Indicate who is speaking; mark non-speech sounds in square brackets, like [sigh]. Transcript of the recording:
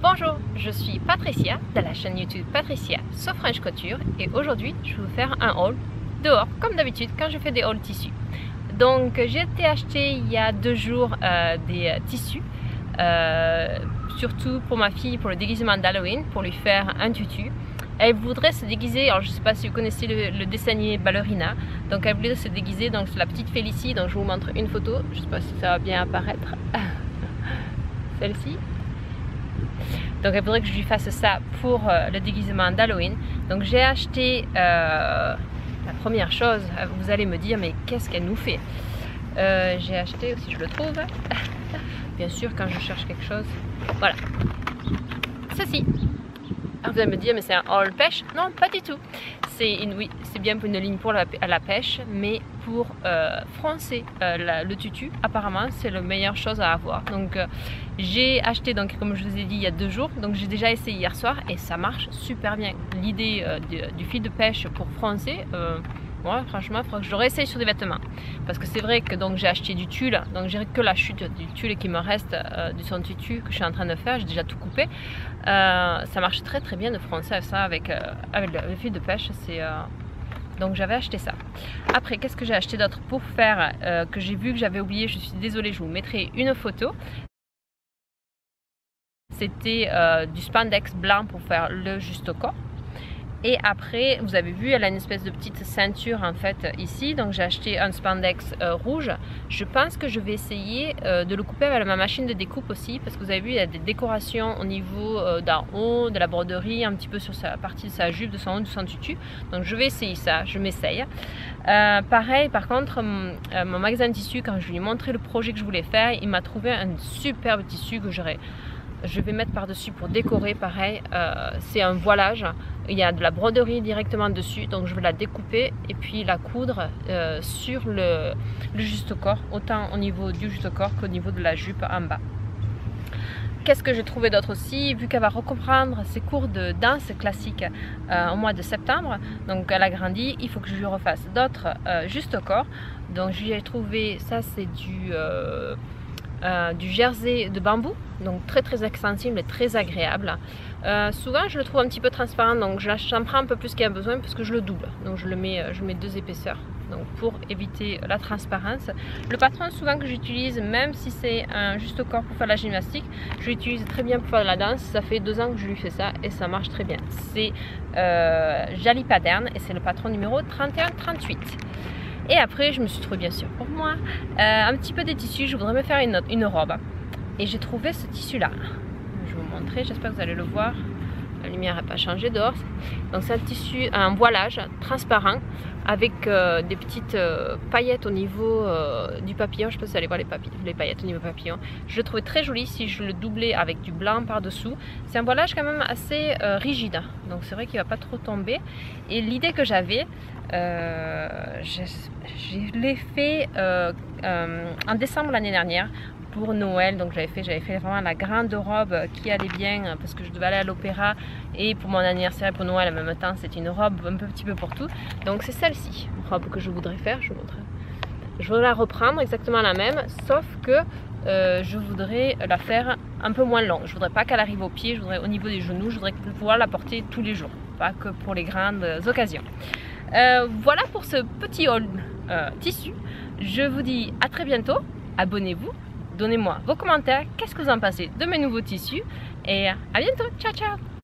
Speaker 1: Bonjour, je suis Patricia de la chaîne YouTube Patricia So French Couture et aujourd'hui je vais vous faire un haul dehors comme d'habitude quand je fais des hauls tissus. Donc j'ai été acheter il y a deux jours euh, des euh, tissus euh, surtout pour ma fille pour le déguisement d'Halloween pour lui faire un tutu. Elle voudrait se déguiser, alors je ne sais pas si vous connaissez le, dessin animé Ballerina, donc elle voulait se déguiser, donc c'est la petite Félicie, donc je vous montre une photo, je ne sais pas si ça va bien apparaître, [laughs] celle-ci. Donc elle voudrait que je lui fasse ça pour euh, le déguisement d'Halloween. Donc j'ai acheté euh, la première chose, vous allez me dire mais qu'est-ce qu'elle nous fait? Euh, J'ai acheté, si je le trouve, [laughs] bien sûr quand je cherche quelque chose, voilà, ceci. Vous allez me dire, mais c'est un all pêche? Non, pas du tout. C'est bien pour une ligne pour la, pêche, mais pour euh, euh, le tutu, apparemment, c'est la meilleure chose à avoir. Donc, euh, j'ai acheté, donc, comme je vous ai dit, il y a deux jours. Donc, j'ai déjà essayé hier soir et ça marche super bien. L'idée du fil de pêche pour froncer moi, franchement, je le réessaye sur des vêtements. Parce que c'est vrai que donc j'ai acheté du tulle, donc j'ai que la chute du tulle qui me reste euh, du son tutu que je suis en train de faire, j'ai déjà tout coupé. Euh, ça marche très très bien de froncer ça avec, euh, avec le, fil de pêche. c'est donc j'avais acheté ça. Après, qu'est-ce que j'ai acheté d'autre pour faire que j'ai vu que j'avais oublié Je suis désolée, je vous mettrai une photo. C'était du spandex blanc pour faire le juste corps. Et après, vous avez vu, elle a une espèce de petite ceinture en fait ici. Donc j'ai acheté un spandex euh, rouge. Je pense que je vais essayer euh, de le couper avec ma machine de découpe aussi. Parce que vous avez vu, il y a des décorations au niveau euh, d'en haut, de la broderie, un petit peu sur sa partie de sa jupe, de son haut, de son tutu. Donc je vais essayer ça, je m'essaye. pareil, par contre, mon magasin de tissu, quand je lui ai montré le projet que je voulais faire, il m'a trouvé un superbe tissu que j'aurais je vais mettre par-dessus pour décorer, pareil, euh, c'est un voilage. Il y a de la broderie directement dessus, donc je vais la découper et puis la coudre euh, sur le, juste corps, autant au niveau du juste corps qu'au niveau de la jupe en bas. Qu'est-ce que j'ai trouvé d'autre aussi? Vu qu'elle va reprendre ses cours de danse classique euh, au mois de septembre, donc elle a grandi, il faut que je lui refasse d'autres juste corps. Donc lui ai trouvé, ça c'est du euh, du jersey de bambou, donc très très extensible et très agréable. Euh, souvent je le trouve un petit peu transparent, donc j'en prends un peu plus qu'il y a besoin parce que je le double. Donc je le mets, euh, je mets deux épaisseurs donc pour éviter la transparence. Le patron souvent que j'utilise, même si c'est un juste corps pour faire la gymnastique, je l'utilise très bien pour faire de la danse. Ça fait deux ans que je lui fais ça et ça marche très bien. C'est Jali Pattern et c'est le patron numéro 3138. Et après, je me suis trouvé bien sûr pour moi euh, un petit peu de tissu. Je voudrais me faire une, une robe. Et j'ai trouvé ce tissu-là. Je vais vous montrer, j'espère que vous allez le voir. La lumière n'a pas changé dehors. Donc c'est un tissu, un voilage transparent avec euh, des petites euh, paillettes au niveau du papillon. Je vous allez voir les, paillettes au niveau papillon. Je le trouvais très joli si je le doublais avec du blanc par-dessous. C'est un voilage quand même assez rigide. Donc c'est vrai qu'il ne va pas trop tomber. Et l'idée que j'avais, je l'ai fait euh, euh, en décembre l'année dernière pour Noël. Donc j'avais fait, j'avais fait vraiment la grande robe qui allait bien parce que je devais aller à l'opéra et pour mon anniversaire et pour Noël en même temps. C'est une robe un petit peu pour tout. Donc c'est celle-ci, robe que je voudrais faire. Je, voudrais, je voudrais la reprendre exactement la même, sauf que euh, je voudrais la faire un peu moins longue. Je voudrais pas qu'elle arrive au pied, je voudrais au niveau des genoux, je voudrais pouvoir la porter tous les jours, pas que pour les grandes occasions. voilà pour ce petit haul euh, tissu. Je vous dis à très bientôt. Abonnez-vous. Donnez-moi vos commentaires. Qu'est-ce que vous en pensez de mes nouveaux tissus Et à bientôt. Ciao, ciao